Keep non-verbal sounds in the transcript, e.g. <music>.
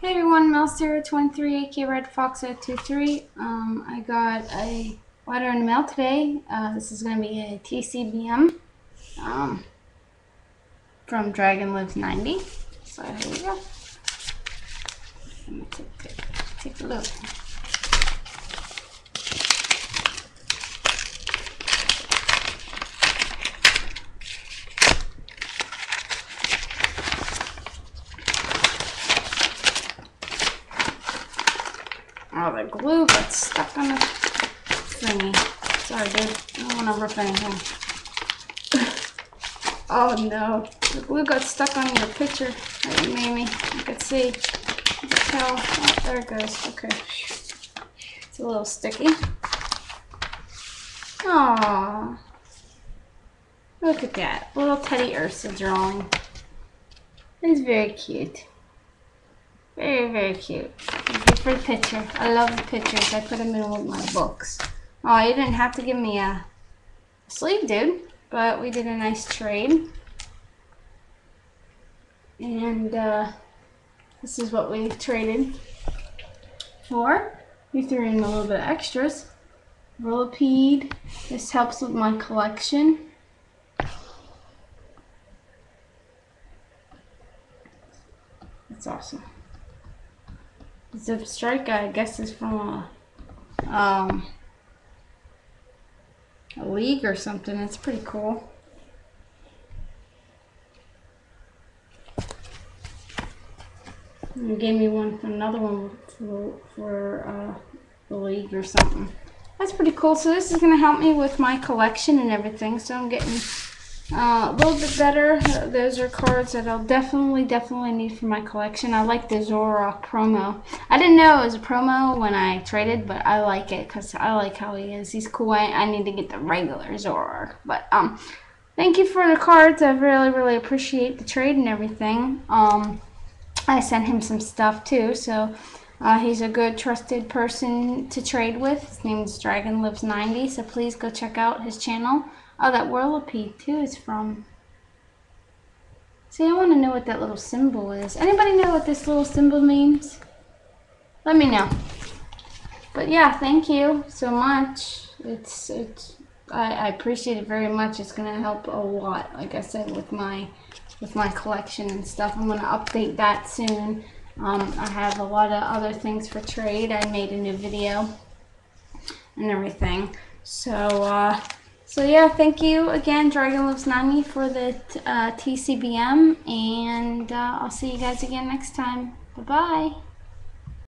Hey everyone, Melster23, AK Red Fox 023. Um, I got a letter in the mail today. Uh, this is going to be a TCBM um, from Dragon Lives 90. So here we go. Let me take, take a look. The glue got stuck on the thingy. Sorry, dude. I don't want to rip anything. <laughs> oh, no. The glue got stuck on your picture that you made me. You can see. You can tell. Oh, there it goes. Okay. It's a little sticky. Aww. Look at that. Little Teddiursa drawing. It's very cute. Very, very cute. The picture. I love pictures. I put them in with my books. Oh, you didn't have to give me a sleeve, dude. But we did a nice trade. And uh, this is what we traded for. We threw in a little bit of extras. Whirlipede. This helps with my collection. That's awesome. Zip Strike, I guess, is from a, um, a league or something. It's pretty cool. And gave me one, for another one for, for uh, the league or something. That's pretty cool. So this is going to help me with my collection and everything. So I'm getting uh, a little bit better. those are cards that I'll definitely, definitely need for my collection. I like the Zoroark promo. I didn't know it was a promo when I traded, but I like it because I like how he is. He's cool. I, I need to get the regular Zoroark. But, um, thank you for the cards. I really, really appreciate the trade and everything. Um, I sent him some stuff too, so uh, he's a good, trusted person to trade with. His name is Dragon Lives 90, so please go check out his channel. Oh, that Whirlipede too is from. See, I want to know what that little symbol is. Anybody know what this little symbol means? Let me know. But yeah, thank you so much. It's it's I, I appreciate it very much. It's gonna help a lot, like I said, with my with my collection and stuff. I'm gonna update that soon. Um, I have a lot of other things for trade. I made a new video and everything. So uh, so yeah, thank you again, Dragon Lives 90 for the uh, TCBM, and uh, I'll see you guys again next time. Bye-bye.